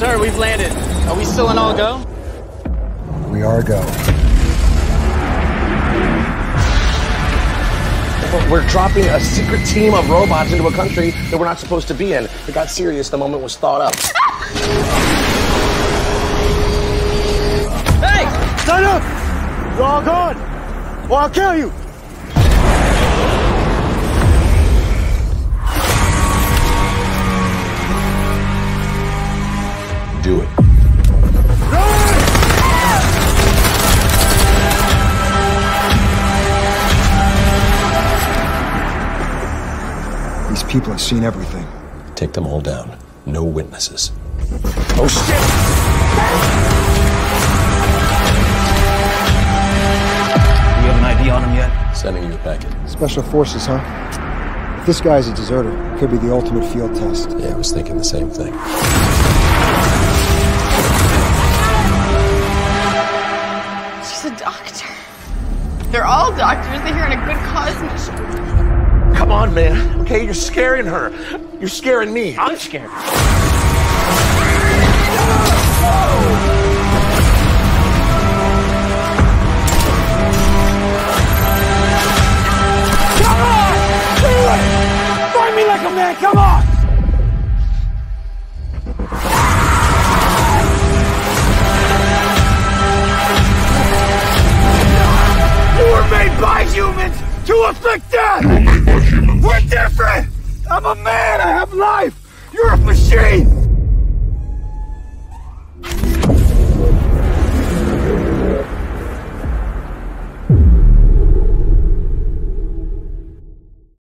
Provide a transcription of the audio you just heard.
Sir, we've landed. Are we still in all go? We are go. We're dropping a secret team of robots into a country that we're not supposed to be in. It got serious the moment was thought up. Hey! Stand up! You're all gone! Or I'll kill you! These people have seen everything. Take them all down. No witnesses. Oh shit! Do you have an ID on him yet? Sending you a packet. Special forces, huh? If this guy's a deserter, could be the ultimate field test. Yeah, I was thinking the same thing. She's a doctor. They're all doctors. They're here on a good cause mission. Come on, man. Okay, you're scaring her. You're scaring me. I'm scared. Come on! Do it! Fight me like a man, come on! You were made by humans to afflict death! You were made by humans. We're different! I'm a man, I have life! You're a machine!